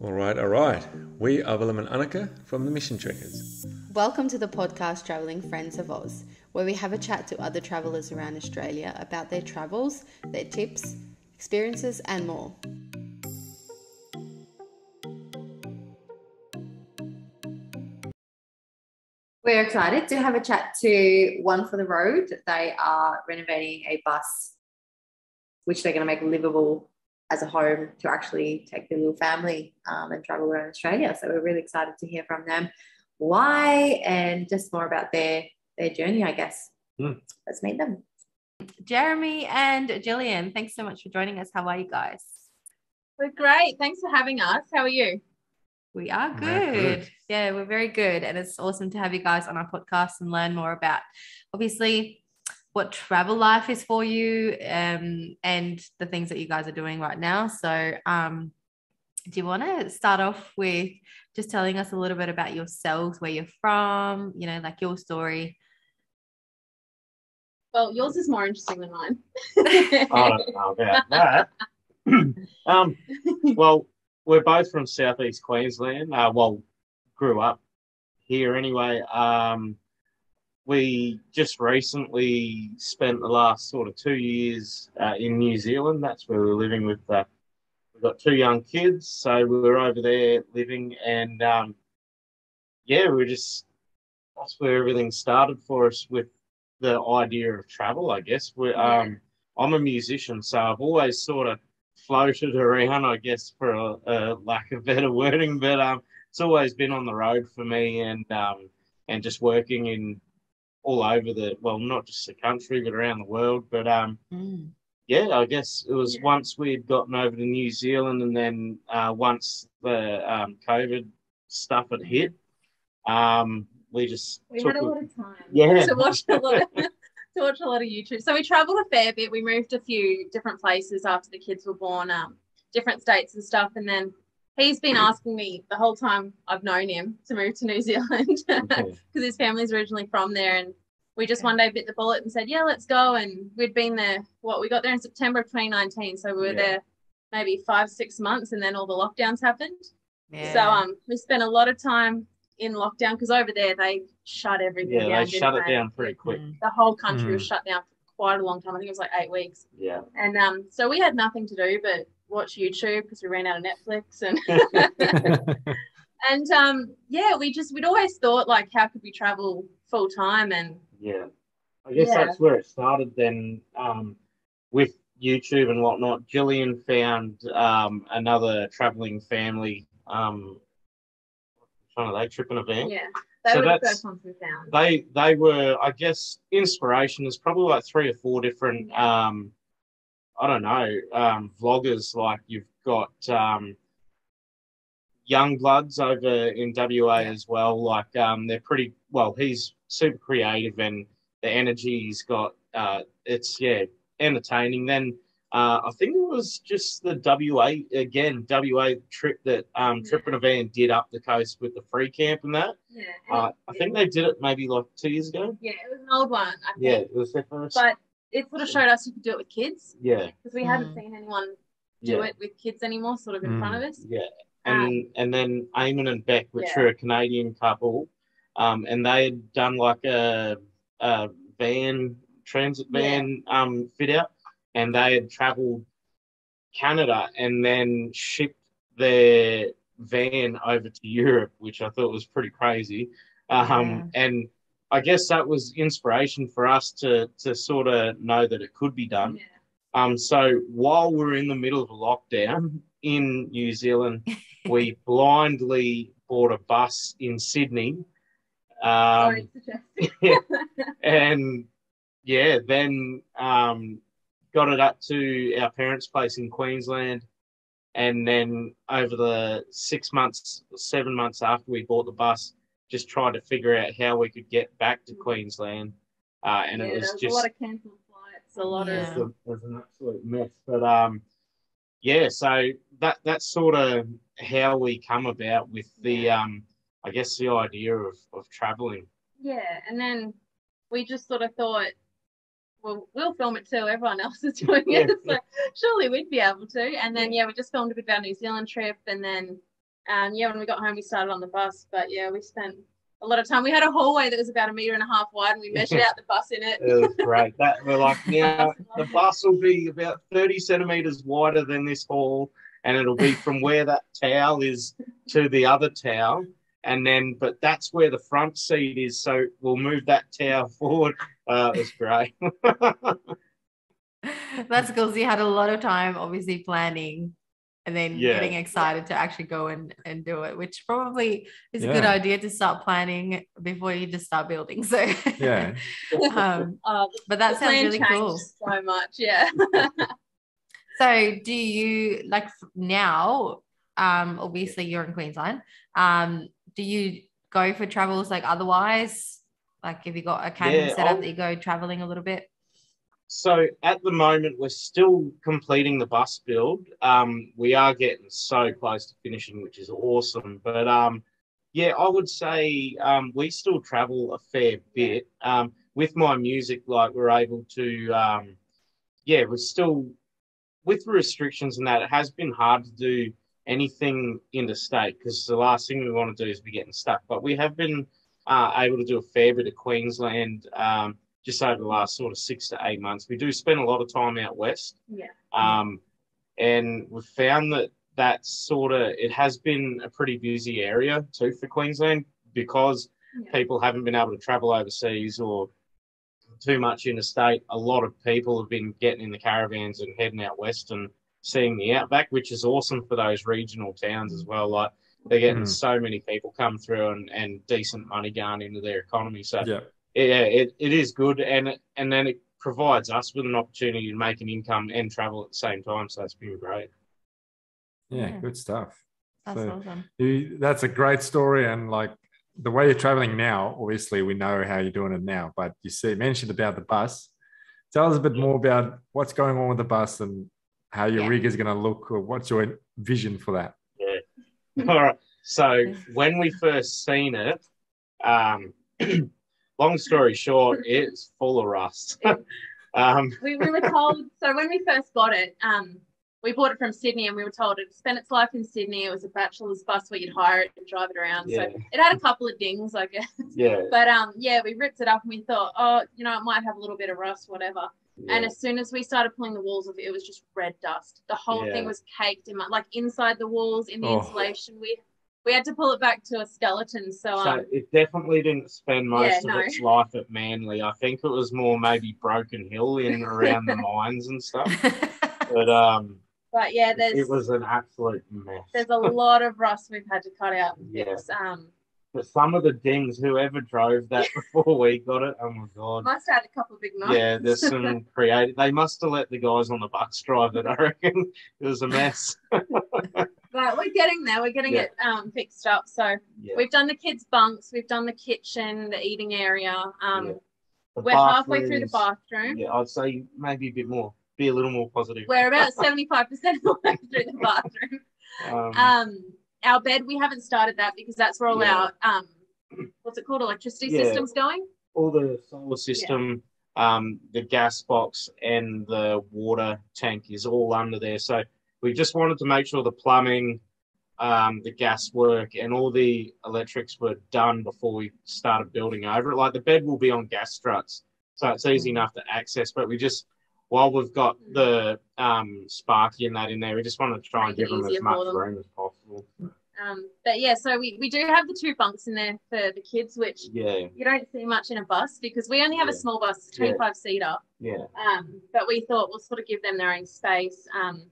All right, all right. We are Willem and Anneke from the Mission Trekkers. Welcome to the podcast Travelling Friends of Oz, where we have a chat to other travellers around Australia about their travels, their tips, experiences, and more. We're excited to have a chat to One for the Road. They are renovating a bus, which they're going to make livable as a home to actually take their little family um, and travel around Australia. So we're really excited to hear from them why and just more about their their journey, I guess. Mm. Let's meet them. Jeremy and Gillian, thanks so much for joining us. How are you guys? We're great. Thanks for having us. How are you? We are good. We're good. Yeah, we're very good. And it's awesome to have you guys on our podcast and learn more about obviously what travel life is for you um, and the things that you guys are doing right now. So, um, do you want to start off with just telling us a little bit about yourselves, where you're from, you know, like your story? Well, yours is more interesting than mine. I don't know about that. um, well, we're both from southeast Queensland. Uh, well, grew up here anyway. Um, we just recently spent the last sort of two years uh, in New Zealand. That's where we're living with. Uh, we've got two young kids, so we were over there living, and um, yeah, we are just that's where everything started for us with the idea of travel. I guess we um, I'm a musician, so I've always sort of floated around, I guess, for a, a lack of better wording, but um, it's always been on the road for me, and um, and just working in all over the well, not just the country, but around the world. But um, Mm. yeah, I guess it was Yeah. once we had gotten over to New Zealand, and then uh, once the um, COVID stuff had hit, um, we just we took had a it- lot of time Yeah. to watch a lot of, to watch a lot of YouTube. So we traveled a fair bit. We moved a few different places after the kids were born, um, different states and stuff. And then he's been asking me the whole time I've known him to move to New Zealand because Okay. his family's originally from there. And we just one day bit the bullet and said, yeah, let's go. And we'd been there, what, we got there in September of 2019. So we were Yeah. there maybe five, six months. And then all the lockdowns happened. Yeah. So um, we spent a lot of time in lockdown because over there they shut everything yeah, down. they shut it they? down pretty quick. Mm. The whole country was Mm. shut down for quite a long time. I think it was like eight weeks. Yeah. And um, so we had nothing to do but watch YouTube because we ran out of Netflix and and um, yeah, we just we'd always thought like how could we travel full time and Yeah. I guess Yeah. that's where it started then um, with YouTube and whatnot. Gillian found um, another traveling family. Um, trying to they trip in a van. yeah, they So were the first ones we found. They they were, I guess, inspiration. There's probably like three or four different um, I don't know, um, vloggers like you've got um, young bloods over in WA Yeah. as well. Like um, they're pretty well. He's super creative and the energy he's got. Uh, it's yeah, entertaining. Then uh, I think it was just the WA again WA trip that um, Trip in a Van did up the coast with the free camp and that. Yeah, Uh, I think they did it maybe like two years ago. yeah, it was an old one. I think. Yeah, it was their first. but it sort of showed us you could do it with kids yeah, because we hadn't Mm. seen anyone do yeah, it with kids anymore, sort of in Mm. front of us. yeah. And and then Eamon and Bec, which Yeah. are a Canadian couple, um, and they had done like a, a van transit van um fit out, and they had travelled Canada and then shipped their van over to Europe, which I thought was pretty crazy. Um, and I guess that was inspiration for us to to sort of know that it could be done. Yeah. Um, so while we're in the middle of a lockdown in New Zealand, we blindly bought a bus in Sydney. Um, suggestive. and yeah, then um, got it up to our parents' place in Queensland. And then over the six months, seven months after we bought the bus, just trying to figure out how we could get back to Queensland. Uh, and yeah, it was was just a lot of cancelled flights, a lot Yeah. of it was, it was an absolute mess. But um, yeah, so that that's sort of how we come about with the um, I guess the idea of of traveling. yeah, and then we just sort of thought, well, we'll film it too. Everyone else is doing it, so surely we'd be able to. And then yeah, we just filmed a bit of our New Zealand trip, and then And yeah, when we got home, we started on the bus. But yeah, we spent a lot of time. We had a hallway that was about a meter and a half wide, and we measured out the bus in it. It was great. That we're like now the bus will be about 30 centimeters wider than this hall, and it'll be from where that towel is to the other towel. And then, but that's where the front seat is, so we'll move that towel forward. Uh, it was great. That's cool. So you had a lot of time, obviously planning, and then Yeah. getting excited to actually go and and do it, which probably is a good idea to start planning before you just start building. So Yeah. um, Uh, but that sounds really cool. So much, yeah. So do you like now? Um, obviously you're in Queensland. Um, do you go for travels like otherwise? Like have you got a cabin Yeah, set up I'll- that you go traveling a little bit? So at the moment, we're still completing the bus build. Um, we are getting so close to finishing, which is awesome. But um, yeah, I would say um, we still travel a fair bit. Um, with my music, like we're able to, um, yeah, we're still with restrictions and that. It has been hard to do anything interstate because the last thing we want to do is be getting stuck. But we have been uh, able to do a fair bit of Queensland. Um, just over the last sort of six to eight months. We do spend a lot of time out west. Yeah. Um, and we've found that that sort of it has been a pretty busy area too for Queensland because Yeah. people haven't been able to travel overseas or too much interstate. A lot of people have been getting in the caravans and heading out west and seeing the outback, which is awesome for those regional towns as well. Like they're getting Mm. so many people come through and, and decent money going into their economy. So Yeah. Yeah, it, it is good, and and then it provides us with an opportunity to make an income and travel at the same time. So that's been great. Yeah. Yeah. Good stuff. That's So- awesome. You, that's a great story. And like the way you're traveling now, obviously we know how you're doing it now, but you see, mentioned about the bus. Tell us a bit more about what's going on with the bus and how your Yeah. rig is going to look or what's your vision for that. Yeah. All right. So when we first seen it, um, long story short, it's full of rust. um, we, we were told so when we first got it um we bought it from sydney and we were told it spent its life in sydney it was a bachelor's bus where you'd hire it and drive it around Yeah. so it had a couple of dings i guess yeah, but um yeah we ripped it up and we thought oh you know it might have a little bit of rust whatever and as soon as we started pulling the walls off it, it was just red dust the whole Yeah. thing was caked in like inside the walls in the Oh. insulation we we had to pull it back to a skeleton so um So it definitely didn't spend most Yeah, of no. its life at Manly. I think it was more maybe Broken Hill in around the mines and stuff. But um, but yeah there's it was an absolute mess. there's a lot of rust we've had to cut out Yeah. um But some of the dings, whoever drove that before we got it, oh my god. Must have had a couple of big knives. Yeah, there's some creative. They must have let the guys on the bus drive it. I reckon it was a mess. But we're getting there. We're getting Yeah. it um, fixed up. So Yeah. we've done the kids' bunks, we've done the kitchen, the eating area. Um, Yeah. We're halfway through the bathroom. Yeah, I'd say maybe a bit more. Be a little more positive. We're about seventy-five percent of the way through the bathroom. Um, Um, our bed, we haven't started that because that's where all our um, what's it called, electricity systems going. all the solar system, um, the gas box, and the water tank is all under there. So we just wanted to make sure the plumbing, um, the gas work, and all the electrics were done before we started building over it. Like the bed will be on gas struts, so it's easy enough to access. But we just, while we've got the um, Sparky and that in there, we just wanted to try and give them as much them. room as possible. Um, but yeah, so we, we do have the two bunks in there for the kids, which Yeah, you don't see much in a bus because we only have a small bus, Yeah. 25 seater. yeah. Um, but we thought we'll sort of give them their own space. Um,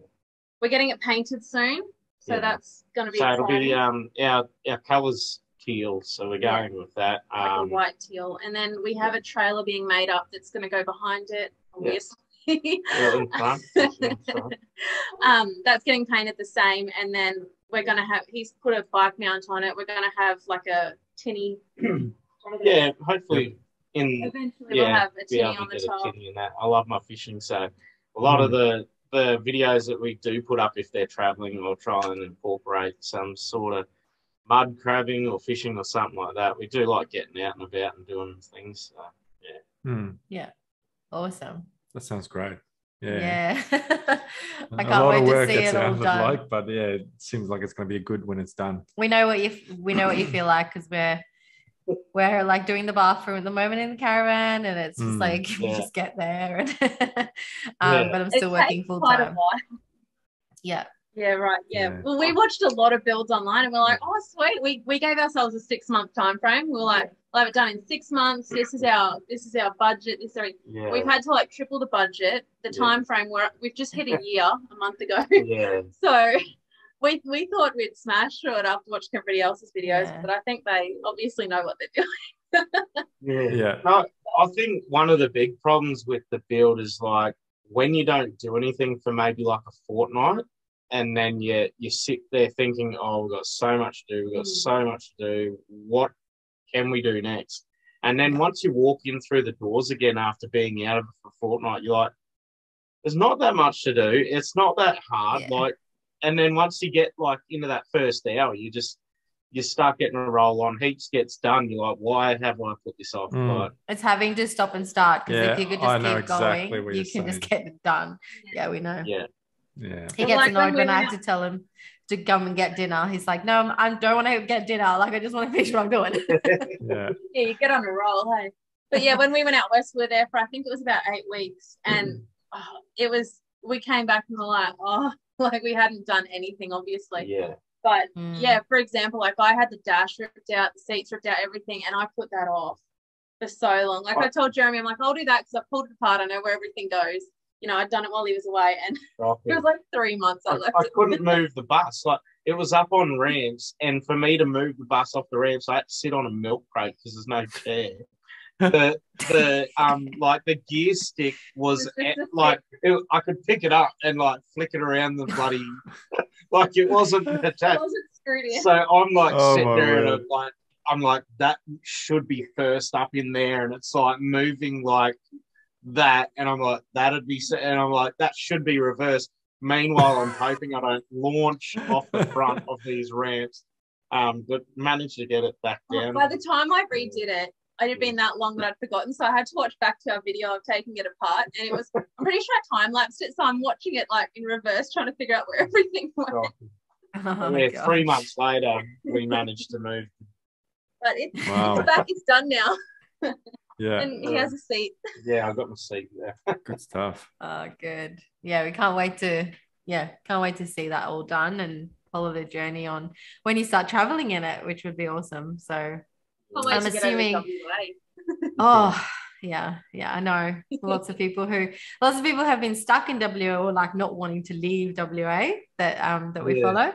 we're getting it painted soon, so Yeah. that's going to be So it'll be um, our our colours teal, so we're Yeah. going with that. like Um, a white teal, and then we have a trailer being made up that's going to go behind it. Obviously, Yeah, in front. that's um, that's getting painted the same, and then we're going to have. He's put a bike mount on it. We're going to have like a tinny. yeah, hopefully in Eventually, we'll yeah, have a tinny on the a top. kitty in that. I love my fishing, so a lot of the the videos that we do put up if they're traveling, we'll try and incorporate some sort of mud crabbing or fishing or something like that. We do like getting out and about and doing things. So. Hmm, Awesome. that sounds great. Yeah. Yeah. I can't lot wait of to work see it it all done. like, but yeah, it seems like it's going to be good when it's done. we know what you we know what you feel like because we're we're like doing the bathroom at the moment in the caravan and it's just Mm. like we just get there and um, Yeah. but I'm It still working full time. Yeah. Yeah, right. Yeah. Yeah. Well, we watched a lot of builds online and we're like, oh, sweet. We, we gave ourselves a six month time frame. We are like, we'll have it done in six months. This is our this is our budget. This is our, Yeah. we've had to like triple the budget. The Yeah. time frame where we've just hit a year a month ago. yeah. So we we thought we'd smash through it after watching everybody else's videos, Yeah. but I think they obviously know what they're doing. Yeah. Yeah. No, I think one of the big problems with the build is like when you don't do anything for maybe like a fortnight, and then you you sit there thinking, "Oh, we've got so much to do. We've got Mm. so much to do. What can we do next?" And then once you walk in through the doors again after being out of it for a fortnight, you're like, "There's not that much to do. It's not that hard." Yeah. Like, and then once you get like into that first hour, you just you start getting a roll on. Heaps gets done. You're like, "Why have I put this off?" Mm. Like, It's having to stop and start because Yeah, if you could I just know keep exactly going, what you you're can just get it done. Yeah, we know. yeah. Yeah. He But gets like annoyed when when I have to tell him to come and get dinner. He's like, No, I'm- I don't want to get dinner. Like, I just want to finish what I'm doing. Yeah. Yeah, you get on a roll, hey. But yeah, when we went out west, we were there for I think it was about eight weeks, and oh, it was we came back and we're like, oh, like we hadn't done anything, obviously. Yeah. But Mm. yeah, for example, like I had the dash ripped out, the seats ripped out, everything, and I put that off for so long. Like I told Jeremy, I'm like, I'll do that because I pulled it apart. I know where everything goes. You know, I'd done it while he was away, and it was like three months I I, left. I couldn't move the bus. Like it was up on ramps, and for me to move the bus off the ramps, I had to sit on a milk crate because there's no chair. The the um like the gear stick was at- like it, I could pick it up and like flick it around the bloody like it wasn't I attached. wasn't. So I'm like Oh, sitting my there and. I'm like I'm like that should be first up in there, and it's like moving like that, and I'm like that'd be, and I'm like that should be reversed. Meanwhile, I'm hoping I don't launch off the front of these ramps, um, but managed to get it back Oh, down. By the time I redid it, it had been that long that I'd forgotten. So I had to watch back to our video of taking it apart. And it was, I'm pretty sure I time lapsed it. So I'm watching it like in reverse, trying to figure out where everything oh, went. So, Oh my yeah, three months later, we managed to move. But it's, Wow. it's back, it's done now. Yeah. And he has a seat. Yeah, I got my seat there. Good stuff. Oh, good. Yeah, we can't wait to yeah, can't wait to see that all done and follow the journey on when you start traveling in it, which would be awesome. So Can't wait I'm to get over assuming- oh yeah, yeah, I know. Lots of people who lots of people have been stuck in WA or like not wanting to leave WA that um that we Yeah. follow.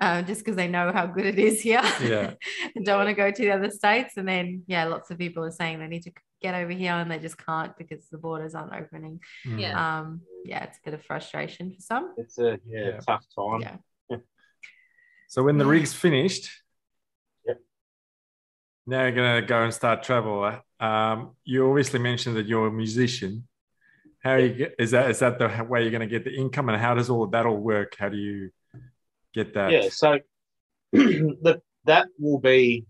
Um, just because they know how good it is here Yeah. and don't want to go to the other states. And then yeah, lots of people are saying they need to get over here and they just can't because the borders aren't opening. Mm. Yeah. Um, yeah, it's a bit of frustration for some. It's a yeah, Yeah. tough time. Yeah. So when the rig's finished, Yep. Now you're gonna go and start travel. Um, you obviously mentioned that you're a musician. How you get, is that? Is that the way you're gonna get the income, and how does all that all work? How do you get that? Yeah, so the, that will be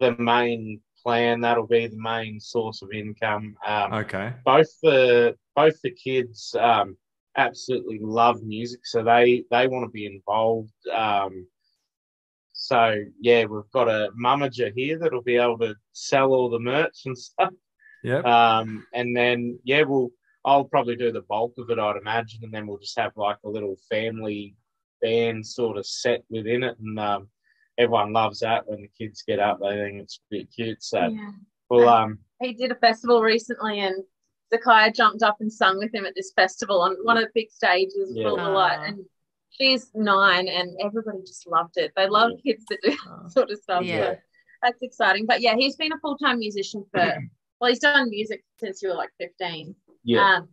the main plan. That'll be the main source of income. Um, Okay. both the both the kids um, absolutely love music, so they they want to be involved. Um, so yeah, we've got a mummager here that'll be able to sell all the merch and stuff. Yeah. Um, and then yeah, we'll I'll probably do the bulk of it, I'd imagine, and then we'll just have like a little family band sort of set within it, and um, everyone loves that when the kids get up. They think it's a bit cute. So Yeah. we'll um He did a festival recently and Zakaya jumped up and sung with him at this festival on one of the big stages Yeah. full of light. And she's nine and everybody just loved it. They love kids that do Oh, that sort of stuff. Yeah. So that's exciting. But yeah, he's been a full time musician for well, he's done music since he was like 15. yeah Um,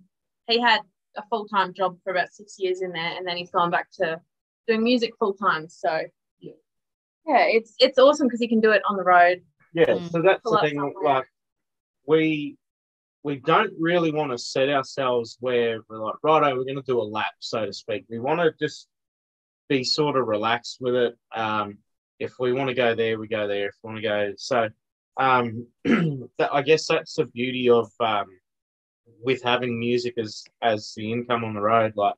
he had a full time job for about six years in there, and then he's gone back to doing music full time. So Yeah. yeah, it's it's awesome because he can do it on the road. Yeah, Mm. so that's the thing. somewhere. Like, we we don't really want to set ourselves where we're like, righto, we're going to do a lap, so to speak. We want to just be sort of relaxed with it. Um, if we want to go there, we go there. If we want to go, so um, that, I guess that's the beauty of um, with having music as as the income on the road, like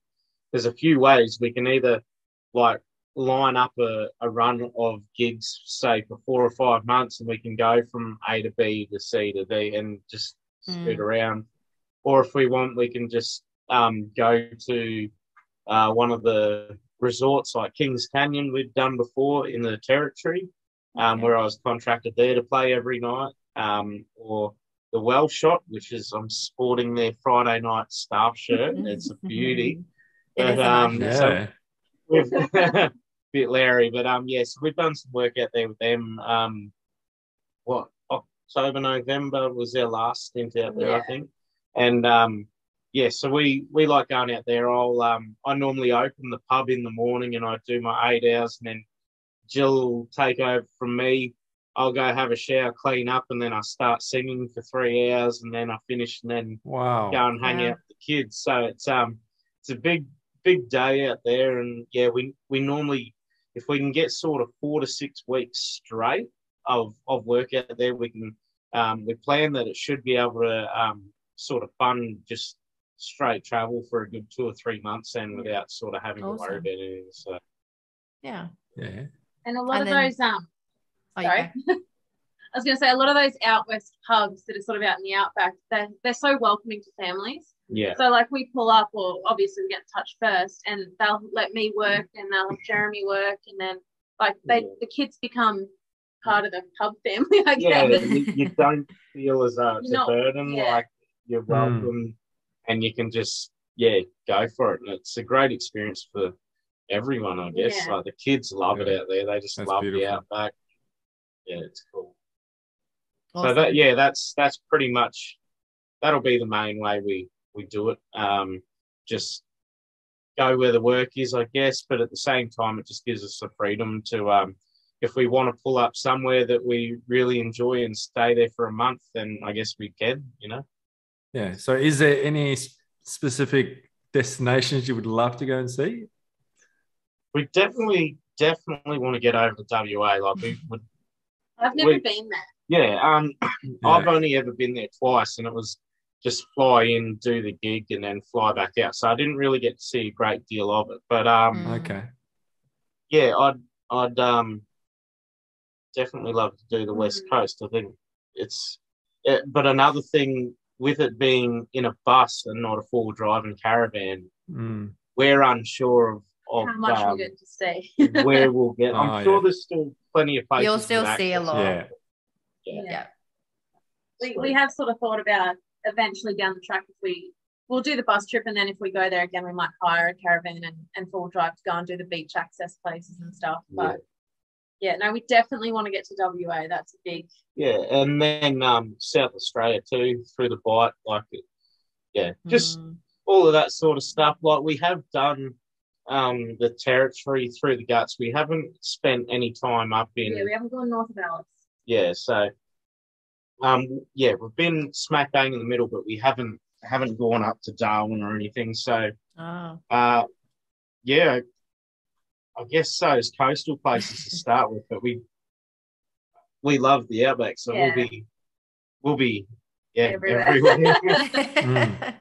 there's a few ways we can either like line up a, a run of gigs, say for four or five months, and we can go from A to B to C to D and just scoot Mm. around. Or if we want, we can just um, go to uh, one of the resorts like Kings Canyon we've done before in the territory, um, Okay. where I was contracted there to play every night, um, or the Wellshot, which is I'm sporting their Friday night staff shirt. It's a beauty. But, a um, shirt. so- We've bit Larry, but um, yes, we've done some work out there with them. Um, what October, November was their last stint out there, I think, and um, yeah, so we we like going out there. I'll um, I normally open the pub in the morning and I do my eight hours, and then Jill will take over from me. I'll go have a shower, clean up, and then I start singing for three hours, and then I finish, and then Wow. go and hang Wow. out with the kids. So it's um it's a big big day out there, and yeah, we we normally if we can get sort of four to six weeks straight of of work out there, we can um we plan that it should be able to um sort of fund just straight travel for a good two or three months and without sort of having to worry about anything. So Yeah. Yeah. And a lot And of then- those um Oh, you Sorry. go. I was going to say a lot of those out west pubs that are sort of out in the outback, they're, they're so welcoming to families. yeah. So like we pull up, or obviously we get in touch first, and they'll let me work, and they'll have Jeremy work, and then like they Yeah. the kids become part of the pub family. I yeah, guess. you, you don't feel as though it's You're a burden. yeah. Like you're welcome, and you can just yeah go for it. And it's a great experience for everyone, I guess. Yeah. Like the kids love Yeah. it out there. They just That's love beautiful. the outback. Yeah, it's cool. So that yeah, that's that's pretty much that'll be the main way we we do it. Um, just go where the work is, I guess. But at the same time, it just gives us the freedom to um, if we want to pull up somewhere that we really enjoy and stay there for a month, then I guess we can. You know. Yeah. So, is there any specific destinations you would love to go and see? We definitely, definitely want to get over to WA. Like we would, I've never we- been there. yeah. Um, Yeah. I've only ever been there twice, and it was just fly in, do the gig, and then fly back out. So I didn't really get to see a great deal of it. But um, Mm. Okay. yeah, I'd, I'd um, definitely love to do the West Mhm. Coast. I think it's, it, but another thing with it being in a bus and not a full driving caravan, Mm. we're unsure of, of How much um, we get to see. where we'll get. I'm Oh, sure yeah. there's still plenty of places. You'll still see a lot. Yeah. Yeah. Yeah. we, we have sort of thought about eventually down the track if we we'll do the bus trip and then if we go there again we might hire a caravan and, and full drive to go and do the beach access places and stuff but yeah, no we definitely want to get to wa that's a big Yeah, and then um, South Australia too through the Bight, like yeah, just Mm. all of that sort of stuff. Like we have done um, the territory through the guts. We haven't spent any time up in yeah we haven't gone north of alice yeah, so um, yeah, we've been smack bang in the middle, but we haven't haven't gone up to Darwin or anything. So Oh. uh, yeah, I guess those coastal places to start with, but we we love the outback, so Yeah. we'll be we'll be yeah Everywhere. everywhere. Mm.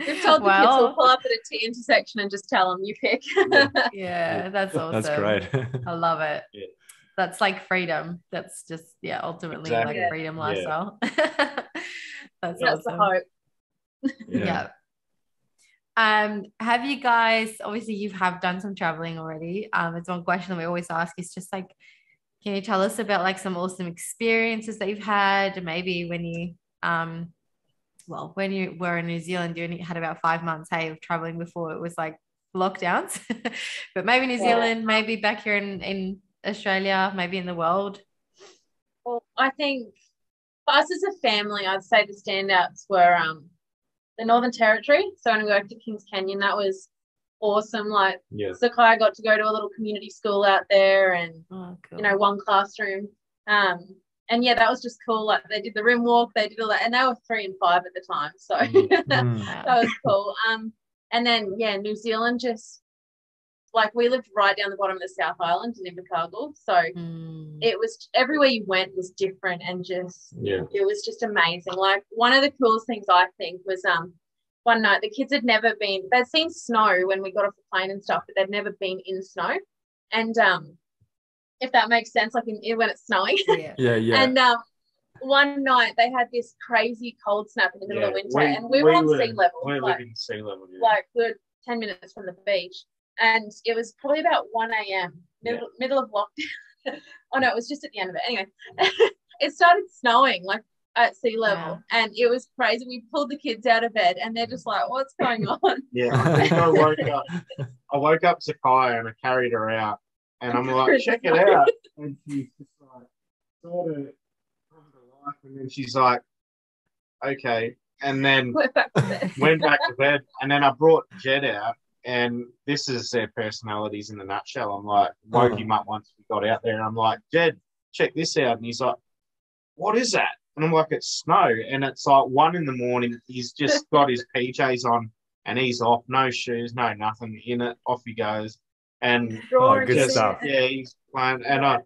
we've told the kids Well- we'll pull up at a T intersection and just tell them you pick Yeah. yeah, that's awesome. That's great. I love it. Yeah. That's like freedom. That's just yeah, ultimately Exactly. like a freedom Yeah. lifestyle. that's that's awesome. the hope Yeah. Um, have you guys obviously you have done some traveling already? Um, it's one question that we always ask is just like, can you tell us about like some awesome experiences that you've had? Maybe when you um well, when you were in New Zealand, you only had about five months, hey, of traveling before it was like lockdowns. but maybe New Yeah. Zealand, maybe back here in, in Australia, maybe in the world. Well, I think for us as a family, I'd say the standouts were um, the Northern Territory. So when we worked at Kings Canyon, that was awesome. Like yeah, Sakai got to go to a little community school out there and, Oh, cool. you know, one classroom. Um, and yeah, that was just cool. Like they did the rim walk, they did all that, and they were three and five at the time. So that Mm. Was cool. Um, and then yeah, New Zealand just like we lived right down the bottom of the South Island in Invercargill, so Mm. it was everywhere you went was different and just Yeah. it was just amazing. Like one of the coolest things I think was um one night the kids had never been they'd seen snow when we got off the plane and stuff, but they'd never been in snow. And um if that makes sense, like in, in- when it's snowing. yeah. Yeah, yeah. And um one night they had this crazy cold snap in the middle Yeah, of winter we- and we were on were- sea level. We're like, living sea level. Yeah. like we're 10 minutes from the beach and it was probably about 1 a.m middle, middle of lockdown. Oh no it was just at the end of it. Anyway it started snowing like at sea level. Wow. and it was crazy. We pulled the kids out of bed and they're just like what's going on? Yeah, I woke up. I woke up Sakai and I carried her out, and I'm like, check it out, and she's just like, sort of come to life, and then she's like, okay, and then we're back to bed. went back to bed, and then I brought Jed out, and this is their personalities in a nutshell. I'm like, woke Oh. him up once we got out there, and I'm like, Jed, check this out, and he's like, what is that? And I'm like, it's snow, and it's like one in the morning. He's just got his PJs on, and he's off, no shoes, no nothing in it. Off he goes, and Drawing good to stuff. yeah, he's playing, and I,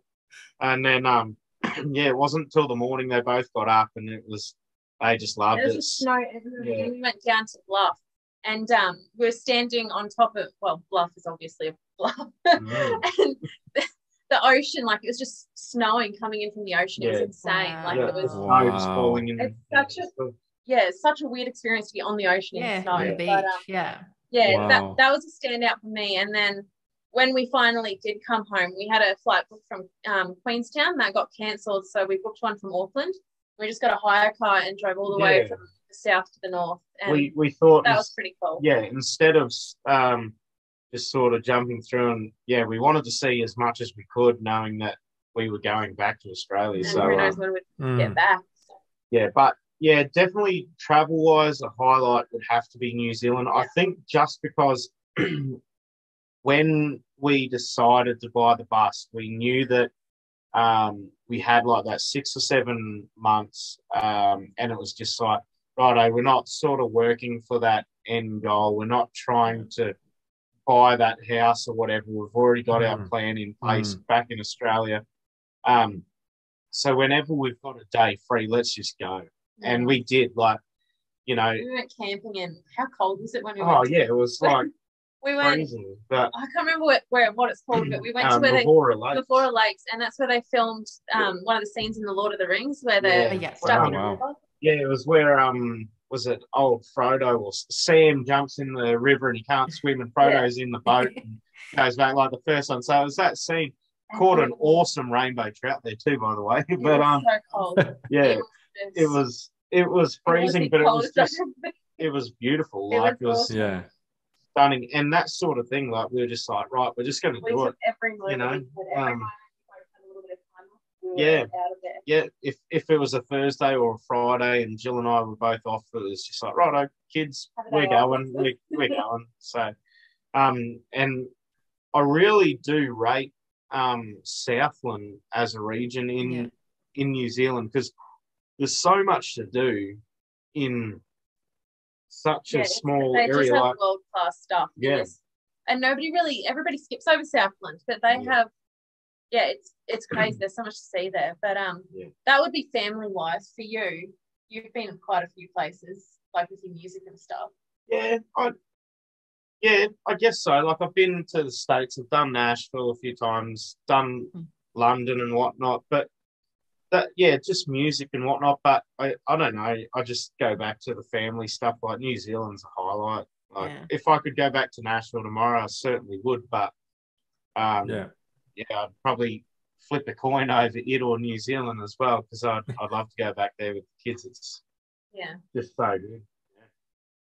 and then um, yeah, it wasn't until the morning they both got up, and it was they just loved There it. was just snow everywhere. Yeah. We went down to Bluff and um, we were standing on top of, well, Bluff is obviously a bluff. Mm. and the, the ocean, like it was just snowing coming in from the ocean. It was insane. Wow. Like yeah, it was, the Wow. falling in. It's such a- yeah, it's such a weird experience to be on the ocean Yeah, in snow. on the beach. But, um, yeah. yeah, Wow. that, that was a standout for me. And then when we finally did come home, we had a flight booked from um, Queenstown that got cancelled. So we booked one from Auckland. We just got a hire car and drove all the way from the south to the north. And we we thought that was pretty cool. yeah instead of um just sort of jumping through and yeah we wanted to see as much as we could knowing that we were going back to Australia And so who knows um, when we'd Mm. get back. So, yeah but yeah definitely travel wise a highlight would have to be New Zealand I think just because when we decided to buy the bus we knew that um we had like that six or seven months um and it was just like righto, we're not sort of working for that end goal. We're not trying to buy that house or whatever. We've already got our Mm. plan in place back in Australia. Um, so whenever we've got a day free, let's just go. And we did, like, you know, we went camping and how cold was it when we oh went? yeah, it was like we went. freezing. But I can't remember where, where what it's called, but we went um, to where they Mavora Lake. the Mavora Lakes, and that's where they filmed um, one of the scenes in the Lord of the Rings where they're Yeah. Yeah. stuck Wow, in a wow. River. Yeah, it was where um was it old Frodo or Sam jumps in the river and he can't swim and Frodo's in the boat and goes back like the first one. So it was that scene. Caught an awesome rainbow trout there too, by the way. It But was um so cold. yeah, was it was it was freezing, but it was just It it was beautiful. It like was it was awesome. Yeah. stunning. And that sort of thing, like we were just like, right, we're just gonna do it. every moment. you know, we could, um, moment we had a little bit of time off, we were Yeah. out of there. Yeah, if if it was a Thursday or a Friday and Jill and I were both off, it was just like, righto, kids, we're going, we're, we're going. So, um, and I really do rate um Southland as a region in Yeah. in New Zealand because there's so much to do in such Yeah, a small they just area. have Like, world class stuff. Yeah. Yes. And nobody really, everybody skips over Southland, but they Yeah. have, yeah, it's it's crazy. There's so much to see there. But um, Yeah. that would be family wise for you. You've been in quite a few places, like with your music and stuff. yeah, I, yeah, I guess so. Like I've been to the states, I've done Nashville a few times, done Mm. London and whatnot, but that yeah, just music and whatnot. But I, I don't know. I just go back to the family stuff. Like New Zealand's a highlight. Like Yeah. if I could go back to Nashville tomorrow, I certainly would. But um, Yeah. Yeah, I'd probably flip a coin over it or New Zealand as well because I'd I'd love to go back there with the kids. It's Yeah. just so good.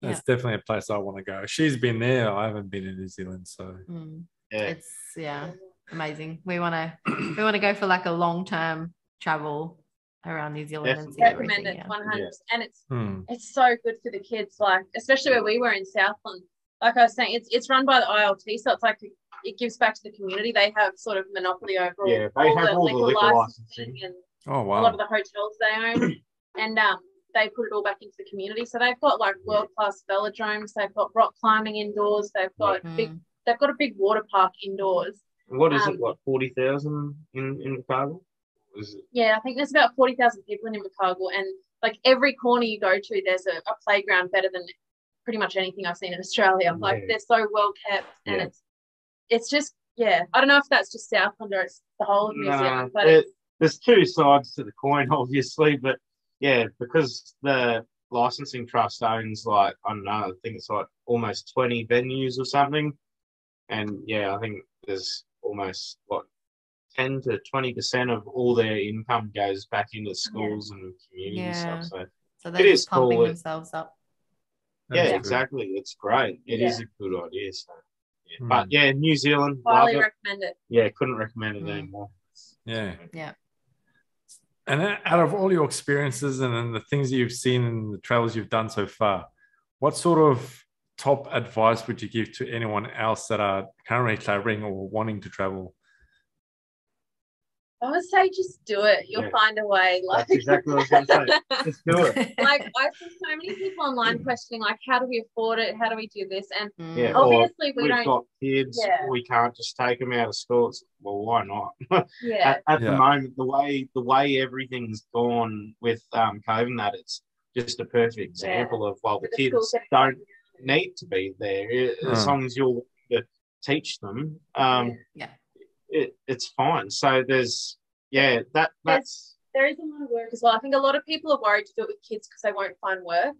That's definitely a place I want to go. She's been there. I haven't been in New Zealand, so Mm. Yeah. It's yeah, amazing. We want to we want to go for like a long term travel around New Zealand and see Definitely. Recommend everything. it Yeah. 100. And it's hmm. it's so good for the kids, like especially where we were in Southland. Like I was saying, it's it's run by the ILT, so it's like it gives back to the community. They have sort of monopoly over all, Yeah, they have all the liquor licensing licensing. and Oh a lot of the hotels they own, and um, they put it all back into the community. So they've got like world class velodromes, they've got rock climbing indoors, they've got big, Mm. they've got a big water park indoors. What is Um, it? What forty thousand in in Cargill? Is? Yeah, I think there's about forty thousand people in Invercargill, and like every corner you go to, there's a, a playground better than pretty much anything I've seen in Australia. Like Yeah. they're so well kept, and Yeah. it's it's just yeah. I don't know if that's just Southland or it's the whole of New Nah, Zealand, but it- there's two sides to the coin, obviously, but yeah, because the licensing trust owns like I don't know, I think it's like almost twenty venues or something, and yeah, I think there's almost what ten to twenty percent of all their income goes back into schools and community Yeah. stuff. So So they're It just is cool. pumping It- themselves up. yeah, That's exactly, it's great. It is Yeah. a good idea. So, yeah. Hmm. but yeah, New Zealand, love highly it. recommend it. Yeah, couldn't recommend it Mm. anymore. Yeah. Yeah. And out of all your experiences and then the things that you've seen and the travels you've done so far, what sort of top advice would you give to anyone else that are currently traveling or wanting to travel? I would say just do it. You'll Yeah. find a way. Like That's exactly what I was going to say. Just do it. like I see so many people online questioning like how do we afford it? How do we do this? And Mm. Yeah. Obviously we We've don't got kids. Yeah. We can't just take them out of school. It's, well, why not? yeah. at at Yeah. the moment, the way the way everything's gone with um, COVID, that it's just a perfect example of well, the the kids don't need to be there I- as Mm. long as you're willing to teach them. Um, Yeah. It, it's fine. So there's yeah, that that's there is a lot of work as well. I think a lot of people are worried to do it with kids because they won't find work.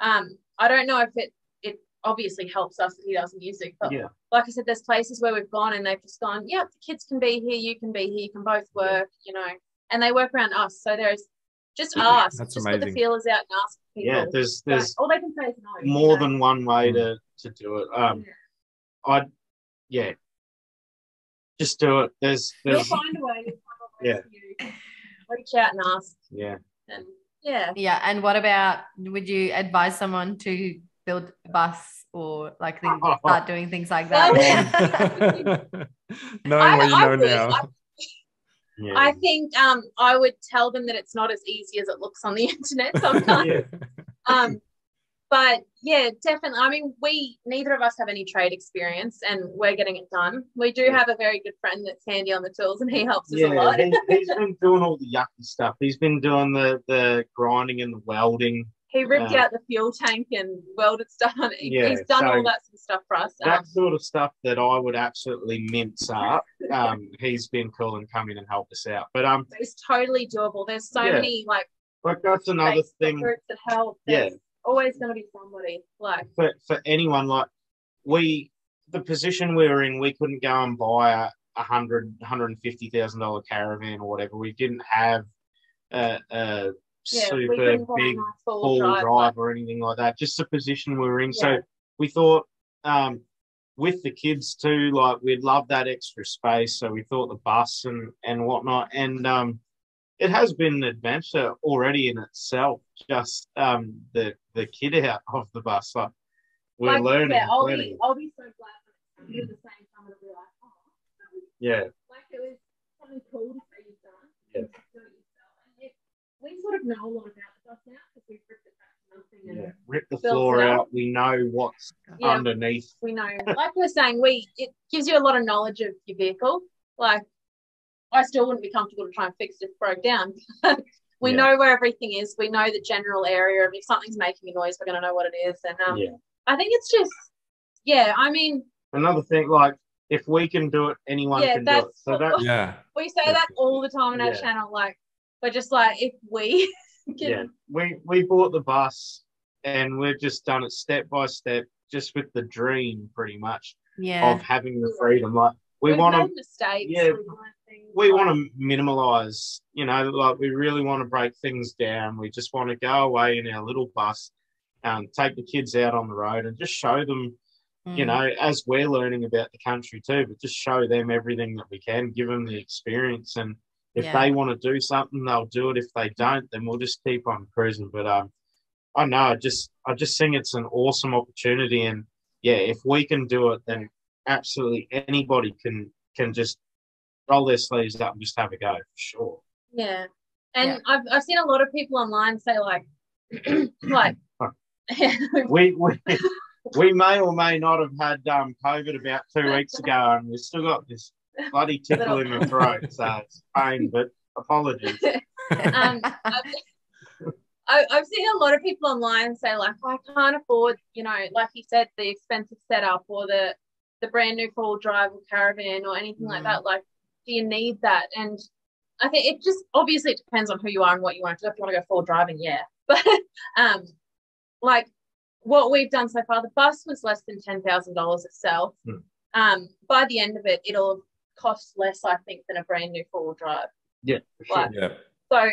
Um, I don't know if it it obviously helps us that he does music, but yeah. like I said, there's places where we've gone and they've just gone, yeah, the kids can be here, you can be here, you can both work, you know, and they work around us. So there's just ask, That's just put the feelers out and ask people. Yeah, there's Like, there's all they can say is no. you more know. than one way Mm. to to do it. Um, Yeah. I yeah, just do it. There's You'll there's find a way. You'll find a way Yeah. Reach out and ask, yeah. and yeah, Yeah. And what about would you advise someone to build a bus or like think, start doing things like that? Knowing I- what you I know would. now. I- Yeah. I think um, I would tell them that it's not as easy as it looks on the internet sometimes. yeah. um, but yeah, definitely. I mean, we neither of us have any trade experience, and we're getting it done. We do have a very good friend that's handy on the tools, and he helps us a Yeah, lot. he, he's been doing all the yucky stuff. He's been doing the the grinding and the welding. He ripped Yeah. out the fuel tank and welded stuff. He- Yeah, he's done so all that sort of stuff for us. Um, That sort of stuff that I would absolutely mince up. Um, he's been cool and come in and help us out. But um, it's totally doable. There's so Yeah. many like like that's another thing. groups that help. Yeah. Always going to be somebody like for, for anyone like we the position we were in we couldn't go and buy a, hundred hundred and fifty thousand dollar caravan or whatever. We didn't have a, a yeah, super couldn't buy a big full drive, drive. or anything like that. Just the position we were in. So we thought um with the kids too like we'd love that extra space. So we thought the bus and and whatnot. And um it has been an adventure already in itself. Just um the the kid out of the bus like we're like, learning Yeah, I'll be, I'll be so glad when it's at the same time it'll be like, oh, was yeah like it was something cool to see you've done. Yeah. and to do it yourself. And it, we sort of know a lot about the bus now because we've ripped it back to nothing and yeah rip the floor out we know what's Yeah. underneath we know. Like we we're saying, we it gives you a lot of knowledge of your vehicle. Like I still wouldn't be comfortable to try and fix it if it broke down. we Yeah. know where everything is. We know the general area if something's making a noise, we're gonna know what it is. And um, yeah I think it's just yeah. I mean, another thing like if we can do it anyone Yeah, can do it so what- that Yeah. we say that all the time on our Yeah. channel. Like we're just like if we can yeah we we bought the bus and we've just done it step by step just with the dream pretty much Yeah. of having the freedom like we want to made mistakes. yeah, we've learned things, we want to minimalize you know like we really want to break things down. We just want to go away in our little bus and take the kids out on the road and just show them you Mm. know as we're learning about the country too but just show them everything that we can give them the experience. And if Yeah. they want to do something they'll do it. If they don't then we'll just keep on cruising. But um i know i just i just think it's an awesome opportunity. And yeah if we can do it then absolutely anybody can can just roll their sleeves up and just have a go for sure Yeah. And Yeah. I've I've seen a lot of people online say like like we we we may or may not have had um, COVID about two weeks ago, and we've still got this bloody tickle in the throat. So it's pain, but apologies. Um, I, I've seen a lot of people online say like, I can't afford, you know, like you said, the expensive setup or the the brand new four drive or caravan or anything like Mm. that. Like, do you need that? And I think it just obviously it depends on who you are and what you want to do. If you want to go full driving, yeah. But um, like what we've done so far, the bus was less than ten thousand dollars itself. Hmm. Um, by the end of it, it'll cost less, I think, than a brand new four wheel drive. Yeah, for sure. Like, Yeah. So,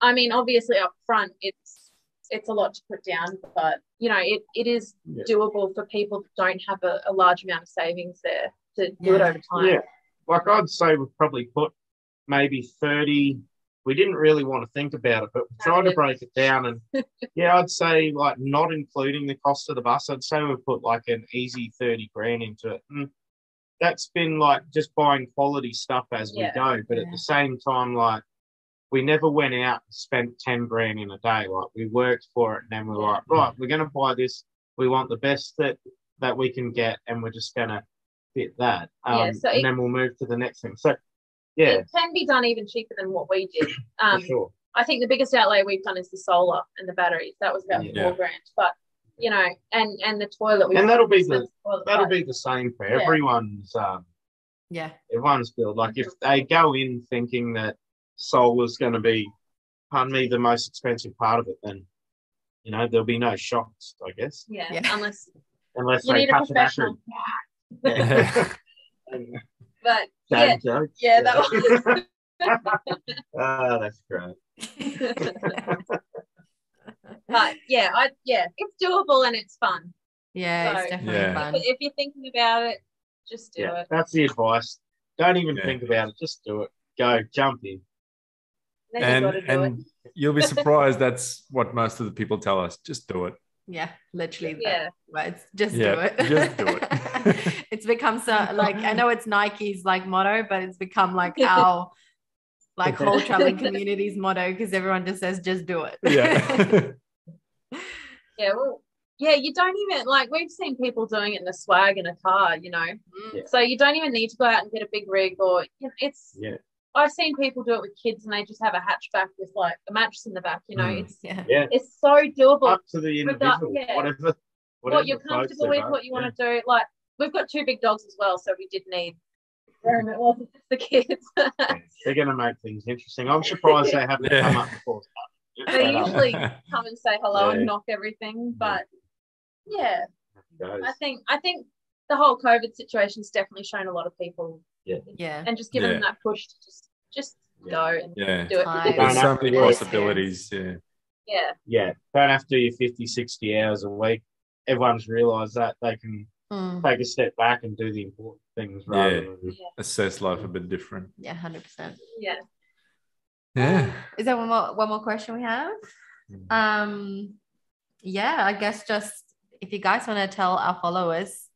I mean, obviously up front, it's it's a lot to put down, but you know, it, it is Yeah. doable for people that don't have a, a large amount of savings there to do it over time. Yeah, like I'd say we've probably put maybe 30. We didn't really want to think about it, but we tried to break it down. And yeah, I'd say, like, not including the cost of the bus, I'd say we've put like an easy 30 grand into it. And that's been like just buying quality stuff as Yeah. we go. But at the same time, like, we never went out and spent 10 grand in a day. Like, we worked for it and then we we're like, right, we're going to buy this. We want the best that, that we can get, and we're just going to fit that. Um, Yeah, so and it- then we'll move to the next thing. So, yeah, It can be done even cheaper than what we did. Um, for sure. I think the biggest outlay we've done is the solar and the batteries. That was about Yeah. four grand. But you know, and and the toilet. we And that'll be the- expensive That'll but- be the same for Yeah. everyone's um, yeah. everyone's build. Like if they go in thinking that solar's going to be, pardon me, the most expensive part of it, then you know there'll be no shocks, I guess, yeah, Yeah. unless unless you they need a cut it back professional. Yeah. But yeah, dad jokes. yeah, that was. Ah, that's great. but yeah, I yeah, it's doable and it's fun. yeah, it's definitely Yeah. fun. But if you're thinking about it, just do Yeah, it. that's the advice. Don't even Yeah. think about it. Just do it. Go, jump in. Then and you got to do and you'll be surprised that's what most of the people tell us. Just do it. Yeah, literally. Yeah, words. Just Yeah, do it. just do it. it's become so like I know it's Nike's like motto, but it's become like our like whole traveling community's motto because everyone just says just do it. Yeah. yeah. Well, yeah. You don't even like we've seen people doing it in a swag in a car. You know, Yeah. so you don't even need to go out and get a big rig or you know, it's. Yeah. I've seen people do it with kids and they just have a hatchback with like a mattress in the back. You know, Mm. it's yeah. Yeah. it's so doable. Up to the With that, individual. yeah. Whatever. whatever what you're comfortable with, boat. what you Yeah. want to do. Like we've got two big dogs as well, so we did need room. It wasn't just the kids. They're going to make things interesting. I'm surprised they haven't Yeah. come up before. They usually come and say hello Yeah. and knock everything, but yeah. I think I think the whole COVID situation's definitely shown a lot of people Yeah. and just given them that push to just just Yeah. go and yeah. do it. Time. Don't There's so many work. possibilities. Yeah. Yeah, yeah, don't have to do your 50, 60 hours a week. Everyone's realised that they can Mm. take a step back and do the important things rather Yeah. than Assess life a bit different. Yeah, hundred percent. yeah. Yeah. Is there one more one more question we have? Mm. Um, yeah, I guess just if you guys want to tell our followers,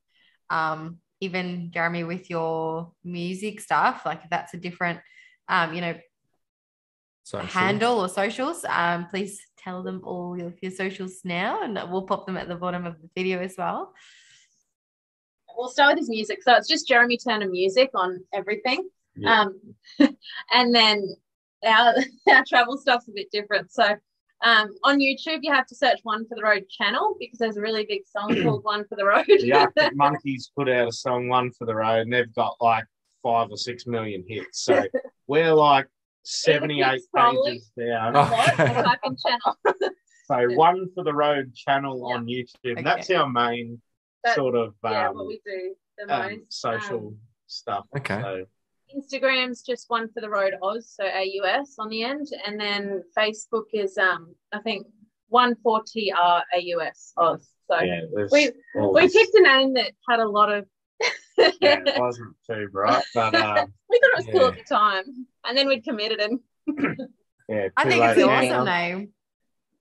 um, even Jeremy with your music stuff, like if that's a different, um, you know, Social. handle or socials, um, please tell them all your, your socials now, and we'll pop them at the bottom of the video as well. We'll start with his music. So it's just Jeremy Turner music on everything. Yeah. Um, and then our, our travel stuff's a bit different. So um, on YouTube, you have to search One for the Road channel because there's a really big song called One for the Road. the Arctic Monkeys put out a song "One for the Road" and they've got like five or six million hits. So we're like seventy-eight pages down. A Okay. I type in channel. So "One for the Road" channel on YouTube. Okay. That's our main That- sort of yeah, um, what we do the um, most. social Um, stuff. Okay. So, Instagram's just one for the road Oz, so AUS on the end, and then Facebook is um I think one for TR AUS Oz. So yeah, we all we picked a name that had a lot of. yeah, it wasn't too bright, but um, we thought it was cool at the time, and then we'd committed and yeah, I think it's late an now. awesome name.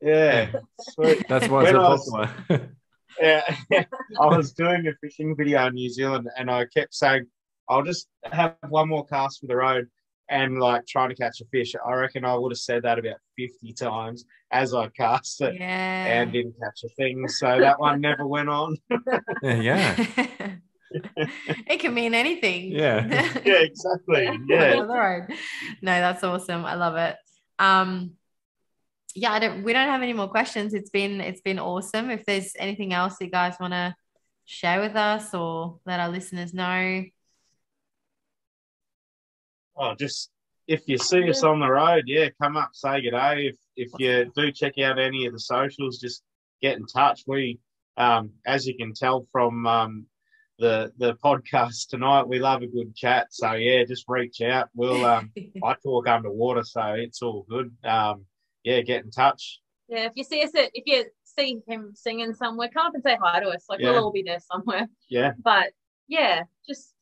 Yeah, sweet. That's why it's When so I popular. Yeah, I was doing a fishing video in New Zealand, and I kept saying, "I'll just have one more cast for the road." and like trying to catch a fish. I reckon I would have said that about 50 times as I cast it Yeah. and didn't catch a thing. So that one never went on. Yeah, yeah. it can mean anything. Yeah. Yeah, exactly. Yeah. On the road. No, that's awesome. I love it. Um, yeah, I don't. We don't have any more questions. It's been it's been awesome. If there's anything else you guys want to share with us or let our listeners know, Oh, just if you see us on the road, yeah, come up, say good day. If if you do check out any of the socials, just get in touch. We, um, as you can tell from um, the the podcast tonight, we love a good chat. So yeah, just reach out. We'll um, I talk underwater, so it's all good. Um, yeah, get in touch. Yeah, if you see us at, if you see him singing somewhere, come up and say hi to us. Like Yeah. we'll all be there somewhere. Yeah, But yeah, just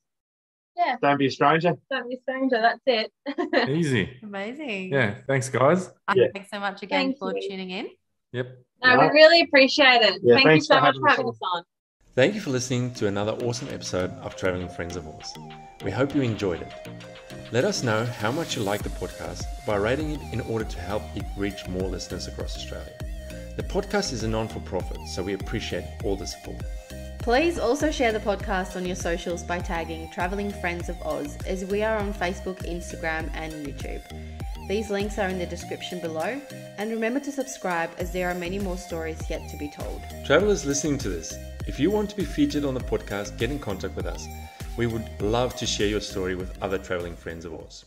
yeah, don't be a stranger. don't be a stranger. That's it. Easy. amazing. Yeah. Thanks, guys. Yeah. Thanks so much again Thank for you. tuning in. Yep. no, we really appreciate it. Yeah, Thank you thanks so for much for having us having us on. Thank you for listening to another awesome episode of Traveling Friends of Oz. We hope you enjoyed it. Let us know how much you like the podcast by rating it in order to help it reach more listeners across Australia. The podcast is a non for profit, so we appreciate all the support. Please also share the podcast on your socials by tagging Traveling Friends of Oz, as we are on Facebook, Instagram, and YouTube. These links are in the description below, and remember to subscribe as there are many more stories yet to be told. Travelers listening to this, if you want to be featured on the podcast, get in contact with us. We would love to share your story with other traveling friends of ours.